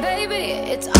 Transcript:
baby, it's